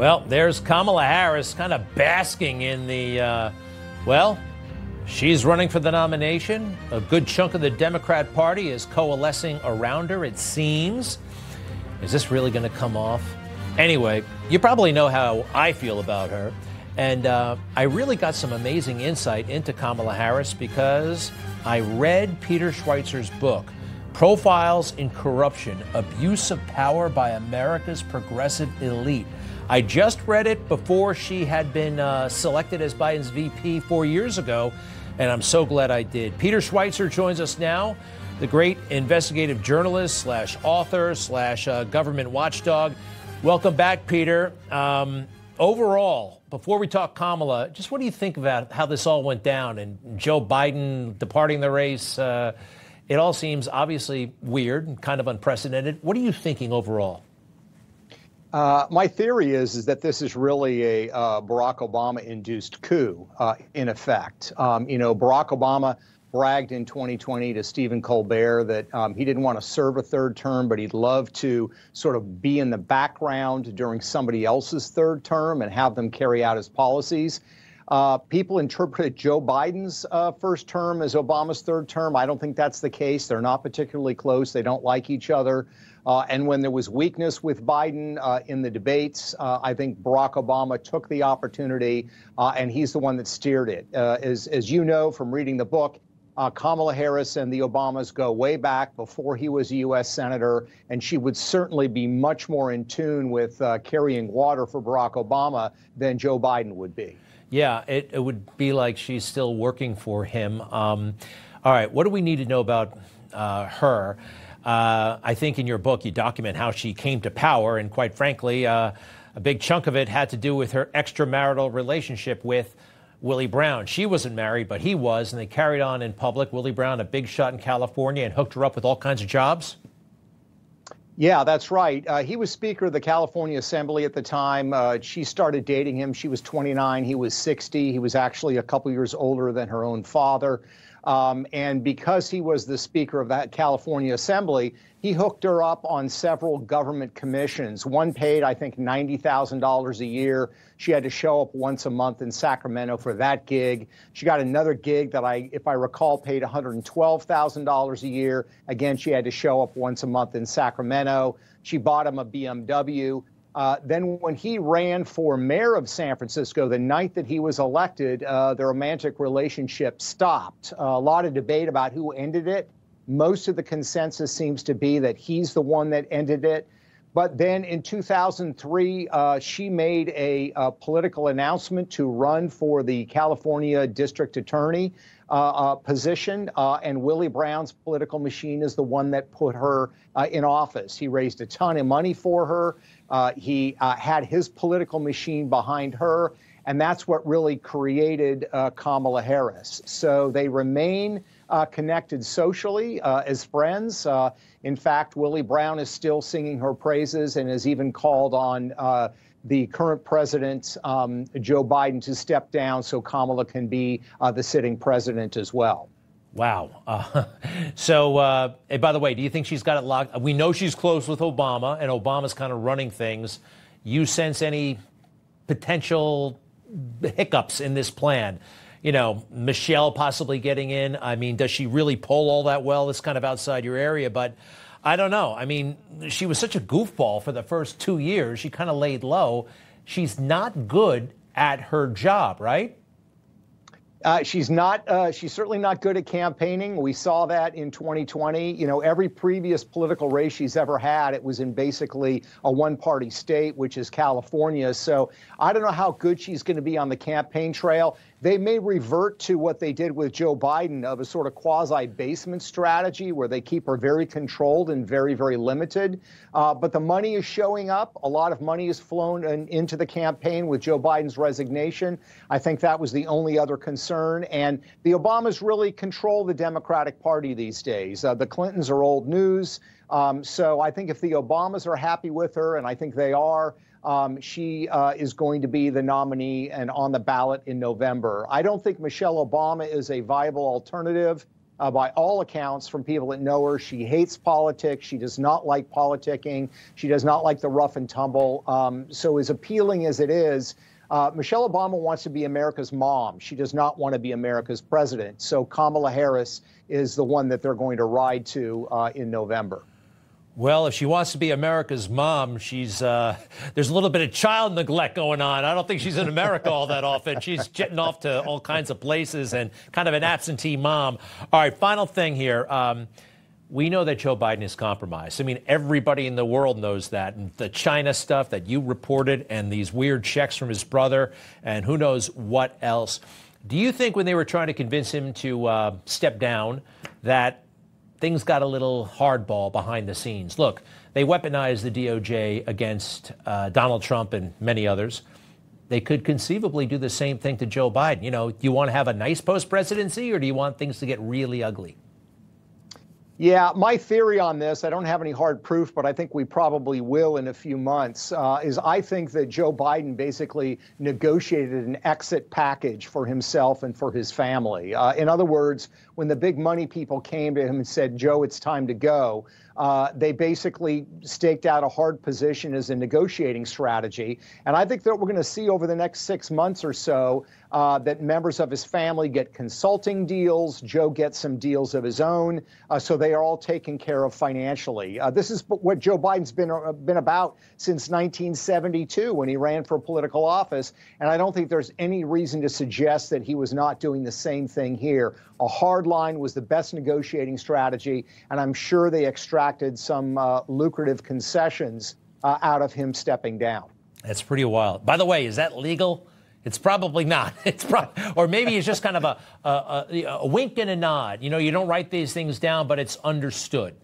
Well, there's Kamala Harris kind of basking in the, uh, well, she's running for the nomination. A good chunk of the Democrat Party is coalescing around her, it seems. Is this really going to come off? Anyway, you probably know how I feel about her. And uh, I really got some amazing insight into Kamala Harris because I read Peter Schweizer's book, Profiles in Corruption Abuse of Power by America's Progressive Elite. I just read it before she had been uh, selected as Biden's VP four years ago, and I'm so glad I did. Peter Schweizer joins us now, the great investigative journalist slash author slash uh, government watchdog. Welcome back, Peter. Um, overall, before we talk Kamala, just what do you think about how this all went down and Joe Biden departing the race? Uh, it all seems obviously weird and kind of unprecedented. What are you thinking overall? Uh, my theory is is that this is really a uh, Barack Obama-induced coup, uh, in effect. Um, you know, Barack Obama bragged in 2020 to Stephen Colbert that um, he didn't want to serve a third term, but he'd love to sort of be in the background during somebody else's third term and have them carry out his policies. Uh, people interpreted Joe Biden's uh, first term as Obama's third term. I don't think that's the case. They're not particularly close. They don't like each other. Uh, and when there was weakness with Biden uh, in the debates, uh, I think Barack Obama took the opportunity, uh, and he's the one that steered it. Uh, as, as you know from reading the book, uh, Kamala Harris and the Obamas go way back before he was a U.S. Senator, and she would certainly be much more in tune with carrying water for Barack Obama than Joe Biden would be. Yeah, it, it would be like she's still working for him. Um, all right, what do we need to know about her? Uh, I think in your book you document how she came to power, and quite frankly, uh, a big chunk of it had to do with her extramarital relationship with Willie Brown. She wasn't married, but he was, and they carried on in public. Willie Brown, a big shot in California, and hooked her up with all kinds of jobs. Yeah, that's right. Uh, he was Speaker of the California Assembly at the time. Uh, she started dating him. She was 29. He was 60. He was actually a couple years older than her own father. Um, and because he was the Speaker of that California Assembly, he hooked her up on several government commissions. One paid, I think, $90,000 a year. She had to show up once a month in Sacramento for that gig. She got another gig that I, if I recall, paid $112,000 a year. Again, she had to show up once a month in Sacramento. She bought him a BMW. Uh, then, when he ran for mayor of San Francisco, the night that he was elected, uh, the romantic relationship stopped. Uh, a lot of debate about who ended it. Most of the consensus seems to be that he's the one that ended it. But then in 2003, uh, she made a, a, political announcement to run for the California district attorney uh, uh, position. Uh, and Willie Brown's political machine is the one that put her uh, in office. He raised a ton of money for her. Uh, he had his political machine behind her. And that's what really created Kamala Harris. So they remain connected socially as friends. In fact, Willie Brown is still singing her praises and has even called on uh, the current president, um, Joe Biden, to step down so Kamala can be uh, the sitting president as well. Wow. Uh, so, uh, by the way, do you think she's got it locked? We know she's close with Obama, and Obama's kind of running things. You sense any potential hiccups in this plan? You know, Michelle possibly getting in. I mean, does she really pull all that well? It's kind of outside your area, but I don't know. I mean, she was such a goofball for the first two years. She kind of laid low. She's not good at her job, right? Uh, she's not. Uh, she's certainly not good at campaigning. We saw that in 2020. You know, every previous political race she's ever had, it was in basically a one-party state, which is California. So I don't know how good she's going to be on the campaign trail they may revert to what they did with Joe Biden of a sort of quasi basement strategy where they keep her very controlled and very, very limited. Uh, but the money is showing up. A lot of money has flown in, into the campaign with Joe Biden's resignation. I think that was the only other concern. And the Obamas really control the Democratic Party these days. Uh, the Clintons are old news. Um, so I think if the Obamas are happy with her, and I think they are, um, she uh, is going to be the nominee and on the ballot in November. I don't think Michelle Obama is a viable alternative. Uh, by all accounts, from people that know her, she hates politics. She does not like politicking. She does not like the rough and tumble. Um, so, as appealing as it is, uh, Michelle Obama wants to be America's mom. She does not want to be America's president. So, Kamala Harris is the one that they're going to ride to uh, in November. Well, if she wants to be America's mom, she's uh, there's a little bit of child neglect going on. I don't think she's in America all that often. She's jetting off to all kinds of places and kind of an absentee mom. All right, final thing here. Um, we know that Joe Biden is compromised. I mean, everybody in the world knows that. And the China stuff that you reported, and these weird checks from his brother, and who knows what else. Do you think when they were trying to convince him to uh, step down, that things got a little hardball behind the scenes. Look, they weaponized the DOJ against uh, Donald Trump and many others. They could conceivably do the same thing to Joe Biden. You know, do you want to have a nice post presidency or do you want things to get really ugly? Yeah, my theory on this, I don't have any hard proof, but I think we probably will in a few months, uh, is I think that Joe Biden basically negotiated an exit package for himself and for his family. Uh, in other words, when the big money people came to him and said, Joe, it's time to go, uh, they basically staked out a hard position as a negotiating strategy. And I think that we're going to see over the next six months or so uh, that members of his family get consulting deals. Joe gets some deals of his own. Uh, so they are all taken care of financially. Uh, this is what Joe Biden's been, uh, been about since 1972 when he ran for political office. And I don't think there's any reason to suggest that he was not doing the same thing here. A hard line was the best negotiating strategy. And I'm sure they extracted some uh, lucrative concessions uh, out of him stepping down. That's pretty wild. By the way, is that legal? It's probably not. It's pro- or maybe it's just kind of a, a, a, a wink and a nod. You know, you don't write these things down, but it's understood.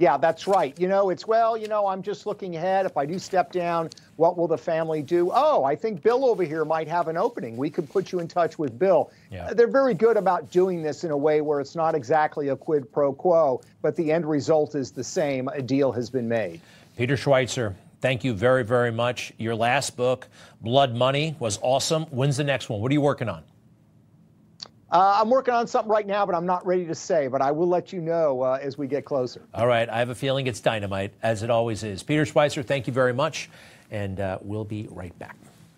Yeah, that's right. You know, it's, well, you know, I'm just looking ahead. If I do step down, what will the family do? Oh, I think Bill over here might have an opening. We could put you in touch with Bill. Yeah. Uh, they're very good about doing this in a way where it's not exactly a quid pro quo, but the end result is the same. A deal has been made. Peter Schweizer, thank you very, very much. Your last book, Blood Money, was awesome. When's the next one? What are you working on? Uh, I'm working on something right now, but I'm not ready to say. But I will let you know uh, as we get closer. All right. I have a feeling it's dynamite, as it always is. Peter Schweizer, thank you very much. And uh, we'll be right back.